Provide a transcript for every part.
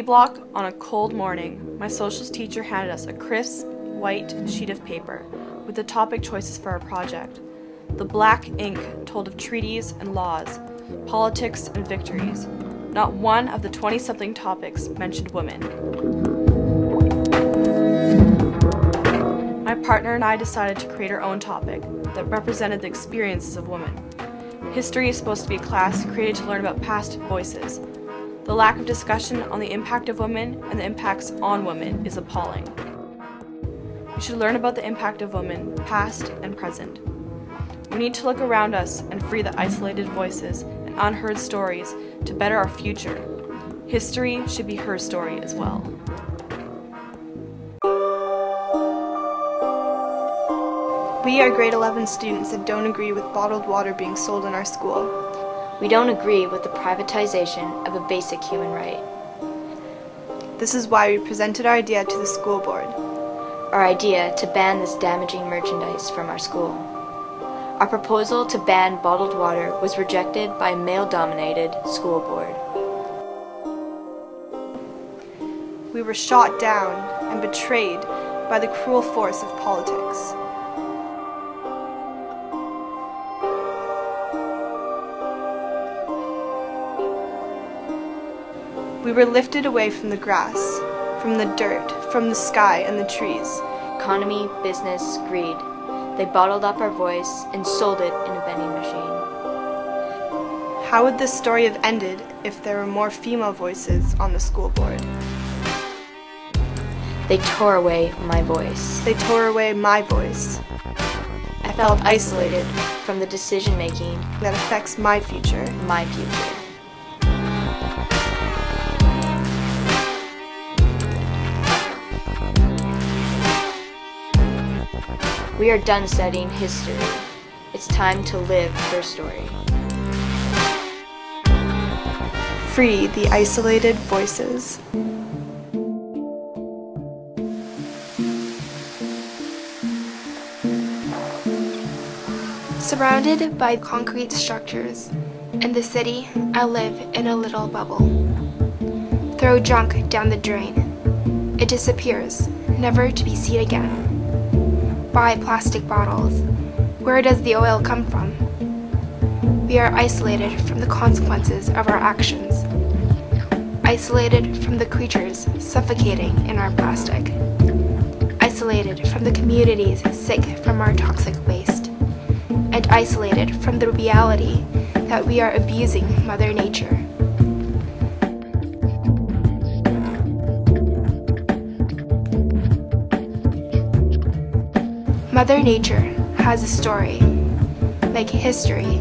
block on a cold morning, my socials teacher handed us a crisp, white sheet of paper with the topic choices for our project. The black ink told of treaties and laws, politics and victories. Not one of the 20 something topics mentioned women. My partner and I decided to create our own topic that represented the experiences of women. History is supposed to be a class created to learn about past voices. The lack of discussion on the impact of women and the impacts on women is appalling. We should learn about the impact of women, past and present. We need to look around us and free the isolated voices and unheard stories to better our future. History should be her story as well. We are grade 11 students that don't agree with bottled water being sold in our school. We don't agree with the privatization of a basic human right. This is why we presented our idea to the school board. Our idea to ban this damaging merchandise from our school. Our proposal to ban bottled water was rejected by a male-dominated school board. We were shot down and betrayed by the cruel force of politics. We were lifted away from the grass, from the dirt, from the sky and the trees. Economy, business, greed. They bottled up our voice and sold it in a vending machine. How would this story have ended if there were more female voices on the school board? They tore away my voice. They tore away my voice. I felt isolated from the decision making that affects my future. My future. We are done studying history. It's time to live her story. Free the isolated voices. Surrounded by concrete structures, in the city I live in a little bubble. Throw junk down the drain. It disappears, never to be seen again buy plastic bottles. Where does the oil come from? We are isolated from the consequences of our actions, isolated from the creatures suffocating in our plastic, isolated from the communities sick from our toxic waste, and isolated from the reality that we are abusing Mother Nature. Mother Nature has a story. Like history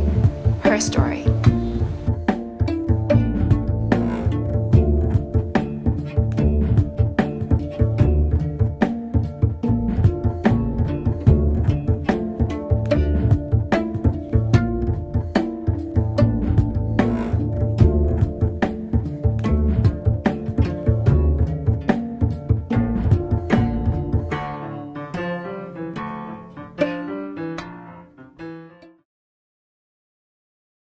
her story.